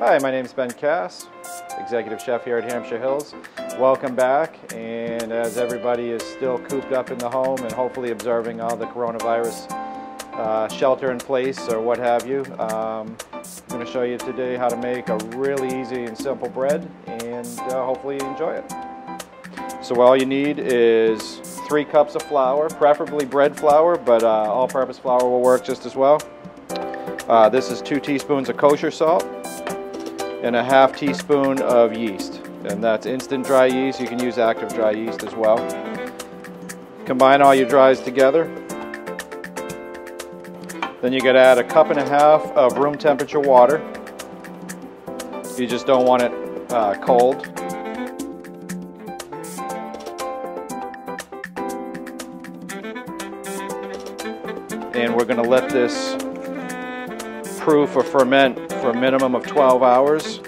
Hi, my name is Ben Cass, Executive Chef here at Hampshire Hills. Welcome back, and as everybody is still cooped up in the home and hopefully observing all the coronavirus uh, shelter in place or what have you, um, I'm going to show you today how to make a really easy and simple bread, and uh, hopefully you enjoy it. So all you need is three cups of flour, preferably bread flour, but uh, all-purpose flour will work just as well. Uh, this is two teaspoons of kosher salt and a half teaspoon of yeast. And that's instant dry yeast. You can use active dry yeast as well. Combine all your dries together. Then you got to add a cup and a half of room temperature water. You just don't want it uh, cold. And we're going to let this proof or ferment for a minimum of 12 hours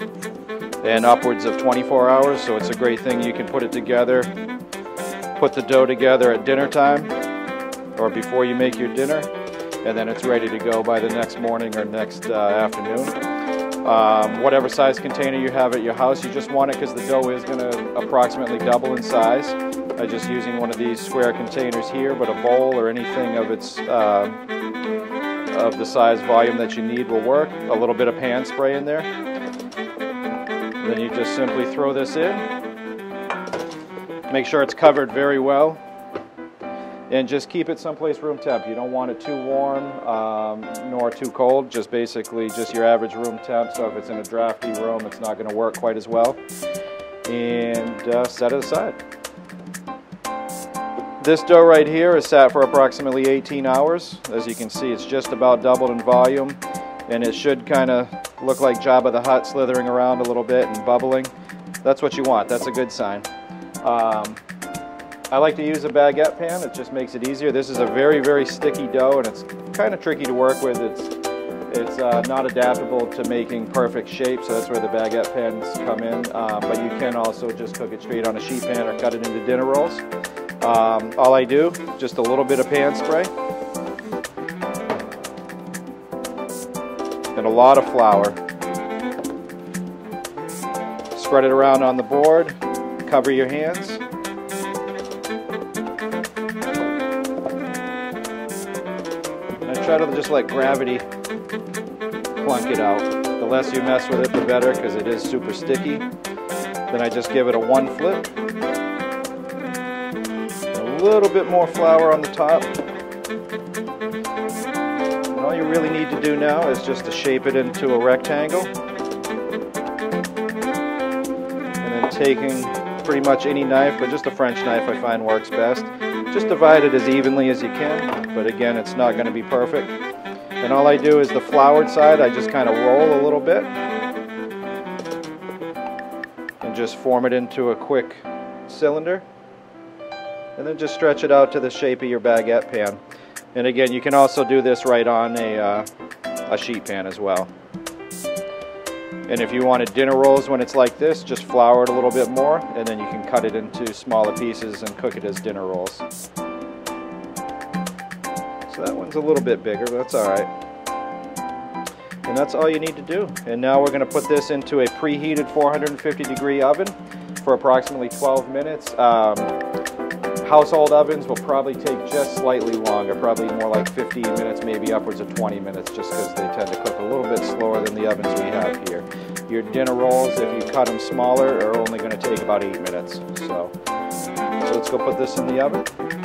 and upwards of 24 hours. So it's a great thing. You can put it together, put the dough together at dinner time or before you make your dinner, and then it's ready to go by the next morning or next uh, afternoon. Um, whatever size container you have at your house, you just want it because the dough is going to approximately double in size. By just using one of these square containers here, but a bowl or anything of its uh, of the size volume that you need will work. A little bit of pan spray in there. Then you just simply throw this in. Make sure it's covered very well. And just keep it someplace room temp. You don't want it too warm um, nor too cold. Just basically just your average room temp. So if it's in a drafty room, it's not going to work quite as well. And uh, set it aside. This dough right here is sat for approximately 18 hours. As you can see, it's just about doubled in volume and it should kind of look like Jabba the Hutt slithering around a little bit and bubbling. That's what you want. That's a good sign. Um, I like to use a baguette pan. It just makes it easier. This is a very, very sticky dough and it's kind of tricky to work with. It's, it's uh, not adaptable to making perfect shape, so that's where the baguette pans come in. Um, but you can also just cook it straight on a sheet pan or cut it into dinner rolls. Um, all I do, just a little bit of pan spray. And a lot of flour. Spread it around on the board. Cover your hands. And I try to just let gravity plunk it out. The less you mess with it, the better, because it is super sticky. Then I just give it a one flip little bit more flour on the top. And all you really need to do now is just to shape it into a rectangle. And then taking pretty much any knife, but just a French knife I find works best. Just divide it as evenly as you can, but again, it's not going to be perfect. And all I do is the floured side, I just kind of roll a little bit and just form it into a quick cylinder and then just stretch it out to the shape of your baguette pan. And again, you can also do this right on a, uh, a sheet pan as well. And if you wanted dinner rolls when it's like this, just flour it a little bit more, and then you can cut it into smaller pieces and cook it as dinner rolls. So that one's a little bit bigger, but that's all right. And that's all you need to do. And now we're going to put this into a preheated 450 degree oven for approximately 12 minutes. Um, Household ovens will probably take just slightly longer, probably more like 15 minutes, maybe upwards of 20 minutes, just because they tend to cook a little bit slower than the ovens we have here. Your dinner rolls, if you cut them smaller, are only going to take about 8 minutes. So, so let's go put this in the oven.